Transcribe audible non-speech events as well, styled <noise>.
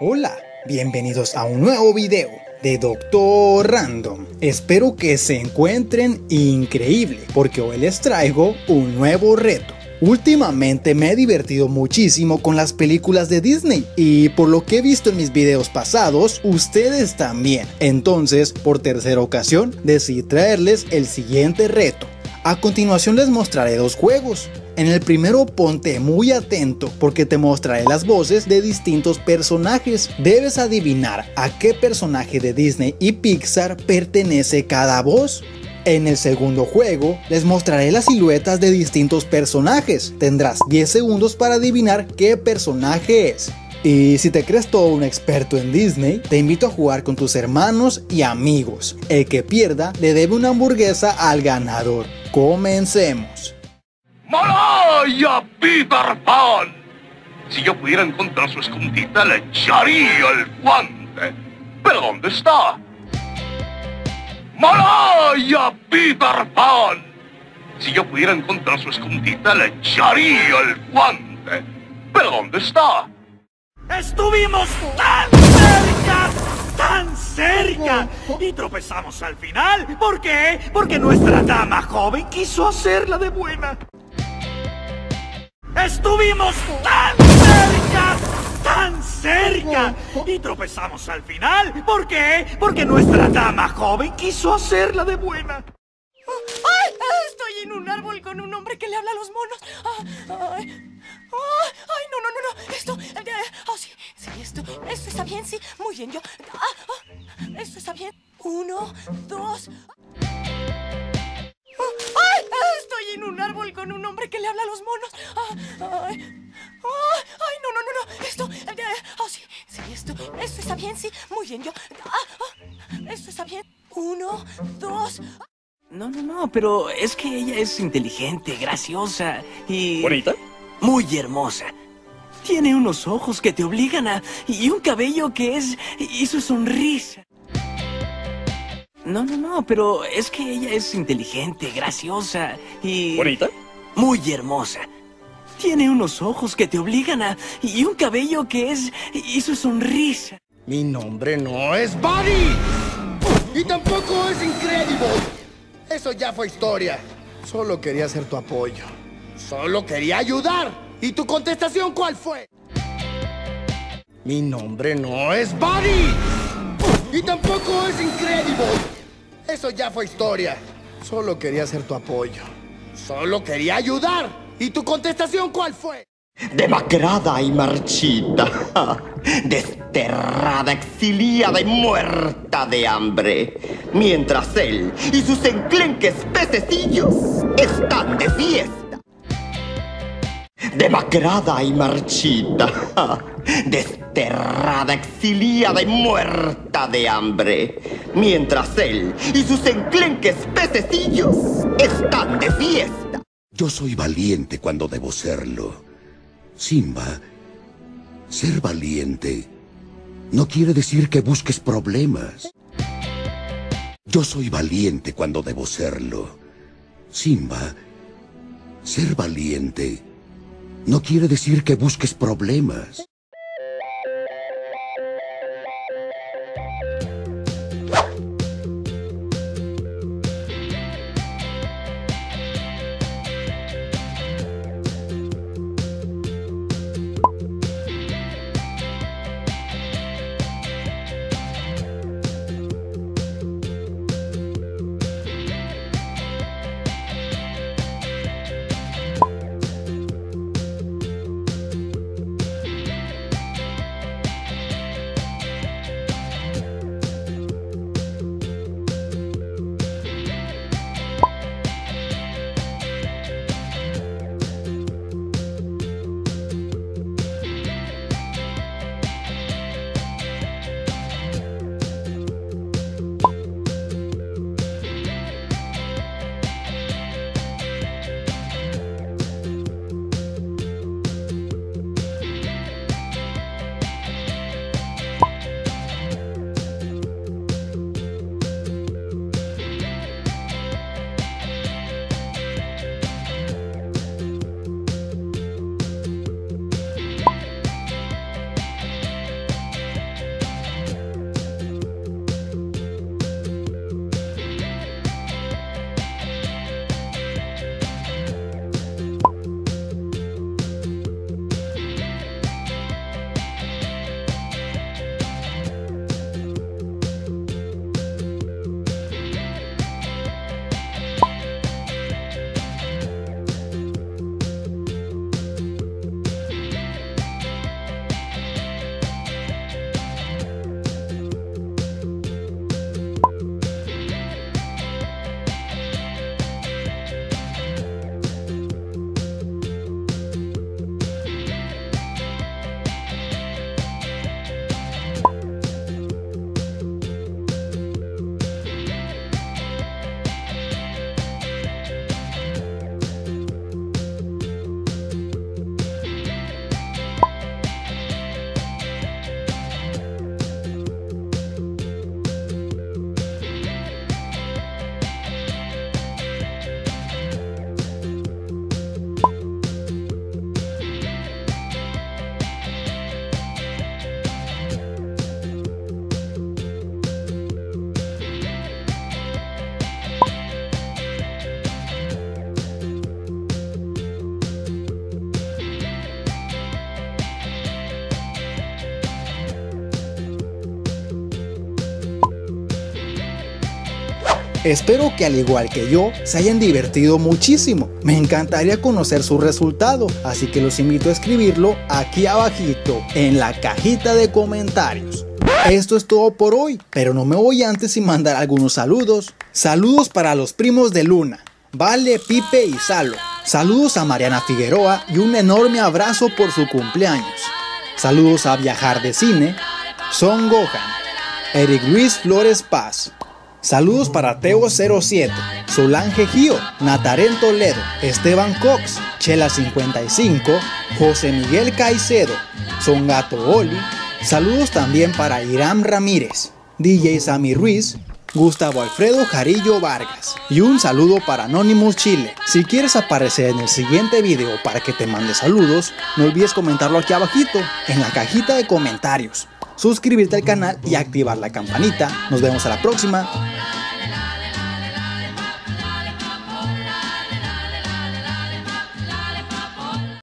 Hola, bienvenidos a un nuevo video de Doctor Random. Espero que se encuentren increíble porque hoy les traigo un nuevo reto. Últimamente me he divertido muchísimo con las películas de Disney y por lo que he visto en mis videos pasados, ustedes también. Entonces, por tercera ocasión, decidí traerles el siguiente reto. A continuación les mostraré dos juegos. En el primero ponte muy atento porque te mostraré las voces de distintos personajes. Debes adivinar a qué personaje de Disney y Pixar pertenece cada voz. En el segundo juego les mostraré las siluetas de distintos personajes. Tendrás 10 segundos para adivinar qué personaje es. Y si te crees todo un experto en Disney, te invito a jugar con tus hermanos y amigos. El que pierda le debe una hamburguesa al ganador. Comencemos. ¡Malaya, Peter Pan! Si yo pudiera encontrar su escondite, le echaría el guante. ¿Pero dónde está? ¡Malaya, Peter Pan! Si yo pudiera encontrar su escondite, le echaría el guante. ¿Pero dónde está? Estuvimos tan cerca, tan cerca. Y tropezamos al final. ¿Por qué? Porque nuestra dama joven quiso hacerla de buena. Estuvimos tan cerca, tan cerca. Y tropezamos al final. ¿Por qué? Porque nuestra dama joven quiso hacerla de buena. Con un hombre que le habla a los monos. Ah, ¡Ay! ¡Ay! No, no, no, no. Esto. Oh, sí, sí, esto. Esto está bien, sí. Muy bien, yo. Ah, ah, esto está bien. Uno, dos. ¡Ay! Estoy en un árbol con un hombre que le habla a los monos. ¡Ay! No, no, no. Esto. Oh, sí, sí, esto. Esto está bien, sí. Muy bien, yo. Esto está bien. Uno, dos. No, no, no, pero es que ella es inteligente, graciosa y... ¿Bonita? Muy hermosa. Tiene unos ojos que te obligan a... y un cabello que es... y su sonrisa. No, no, no, pero es que ella es inteligente, graciosa y... ¿Bonita? Muy hermosa. Tiene unos ojos que te obligan a... y un cabello que es... y su sonrisa. Mi nombre no es Buddy. Y tampoco es Incredible. Eso ya fue historia. Solo quería ser tu apoyo. Solo quería ayudar. ¿Y tu contestación cuál fue? Mi nombre no es Buddy. Y tampoco es Incredible. Eso ya fue historia. Solo quería ser tu apoyo. Solo quería ayudar. ¿Y tu contestación cuál fue? Demacrada y marchita, <laughs> desterrada, exiliada y muerta de hambre, mientras él y sus enclenques pececillos están de fiesta. Demacrada y marchita, <laughs> desterrada, exiliada y muerta de hambre, mientras él y sus enclenques pececillos están de fiesta. Yo soy valiente cuando debo serlo. Simba, ser valiente no quiere decir que busques problemas. Yo soy valiente cuando debo serlo. Simba, ser valiente no quiere decir que busques problemas. Espero que al igual que yo se hayan divertido muchísimo. Me encantaría conocer su resultado, así que los invito a escribirlo aquí abajito en la cajita de comentarios. Esto es todo por hoy, pero no me voy antes sin mandar algunos saludos. Saludos para los primos de Luna, Vale, Pipe y Salo. Saludos a Mariana Figueroa y un enorme abrazo por su cumpleaños. Saludos a Viajar de Cine, Son Gohan, Eric Luis Flores Paz. Saludos para Teo07, Solange Gio, Nataren Toledo, Esteban Cox, Chela55, José Miguel Caicedo, Son Gato Oli. Saludos también para Iram Ramírez, DJ Sammy Ruiz, Gustavo Alfredo Jarillo Vargas. Y un saludo para Anonymous Chile. Si quieres aparecer en el siguiente video para que te mande saludos, no olvides comentarlo aquí abajito, en la cajita de comentarios. Suscribirte al canal y activar la campanita. Nos vemos a la próxima.